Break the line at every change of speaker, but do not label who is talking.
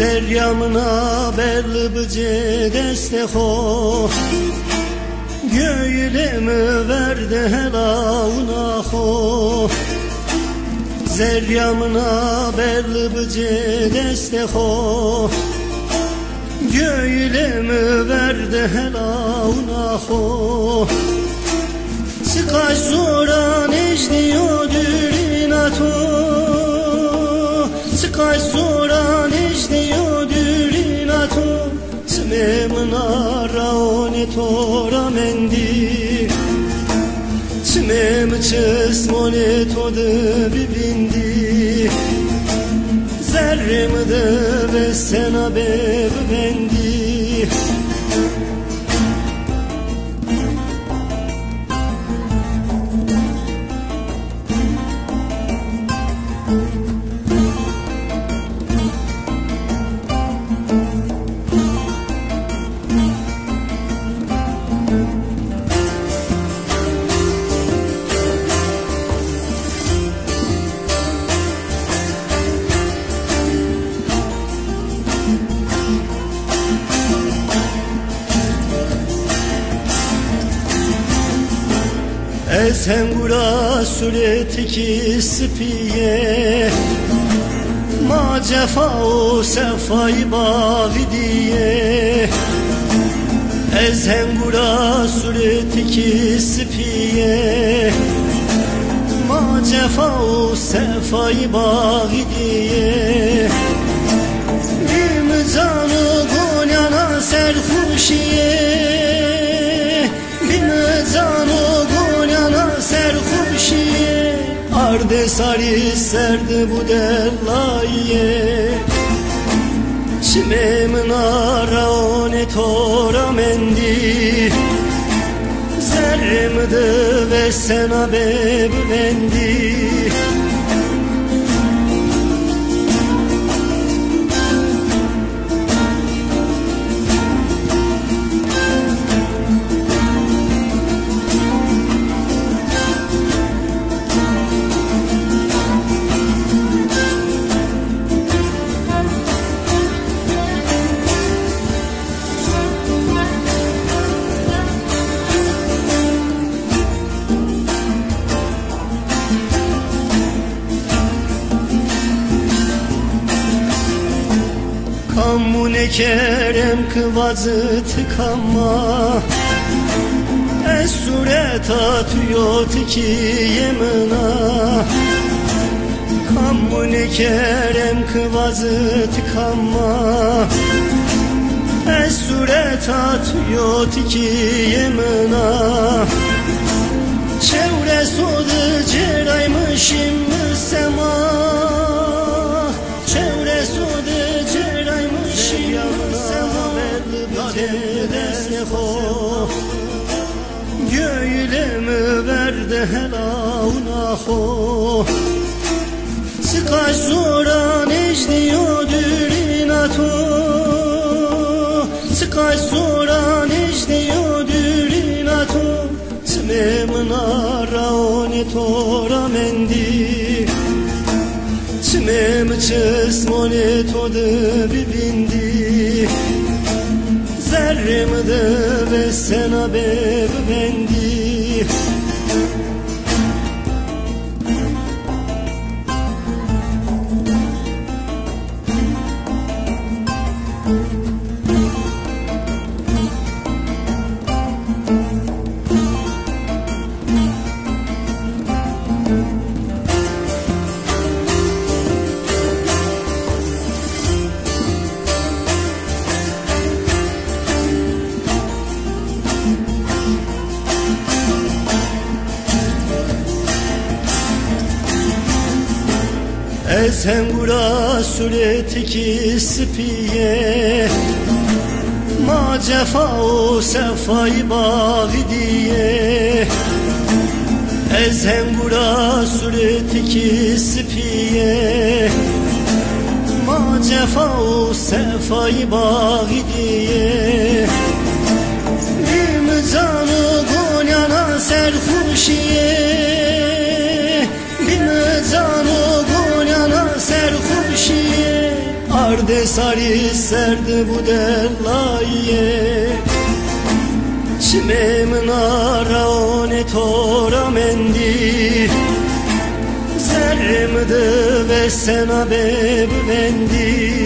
Zeryamına belli bıcı destek ho Göğüle verdi helavuna ho. Zeryamına belli bıcı destek ho Göğüle verdi helavuna ho. Sıkaç zora necdiyo dürinato Sıkaç zora Smemna raone tora mendi. Smem çesmone todu bibindi Zerremde ve sena bebendi Esengura suretiki spiye Ma cefa o sefay bavidiye Esengura suretiki spiye Ma cefa o sefay bavidiye Limzanı gonyana serhuşiye Limzanı serhuşiye Arde sari serdi bu derlaye Çimem naraone tora mendi Zerremde ve sena bebendi Kamu ne kerem kıvazı tıkanma Es suret atıyor tiki yemina Kamu ne kerem kıvazı tıkanma Es suret atıyor tiki yemina Çevre sodu ceraymışım sema Göğüle verdi helavuna ho Sıkaç zora necdiyo dürinato Sıkaç zora necdiyo dürinato Smemna raone tora mendi. Smem çesmone todu bibindi Zerremde ve sena bebendi Esengura suretiki spiye Ma cefa o sefay bavidiye Esengura suretiki spiye Ma cefa o sefay bavidiye Limzanı gonyana serhuşiye Limzanı serhuşiye. Arde Ave sari serdi bu derlaye Çime mnara one tora mendi. Zermdı ve sena bebendi